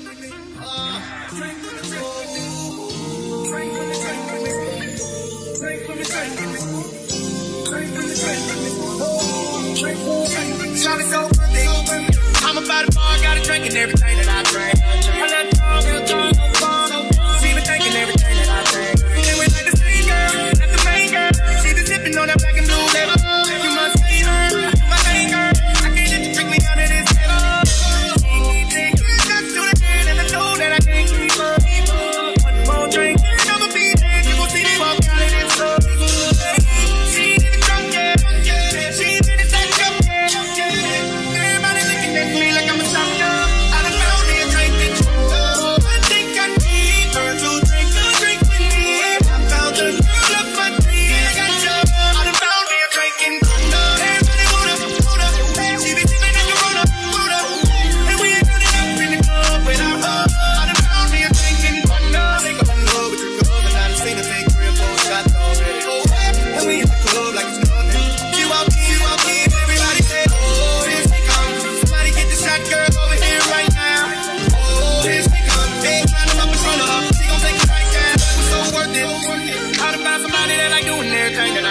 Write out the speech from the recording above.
About to bar, club like it's nothing. She walked in, she walked in, everybody say, oh, this they coming. Somebody get the shot girl over here right now. Oh, this they coming. They climbing up in front of her. She gon' take it right down. It was so worth it. How to find somebody that like doing everything that I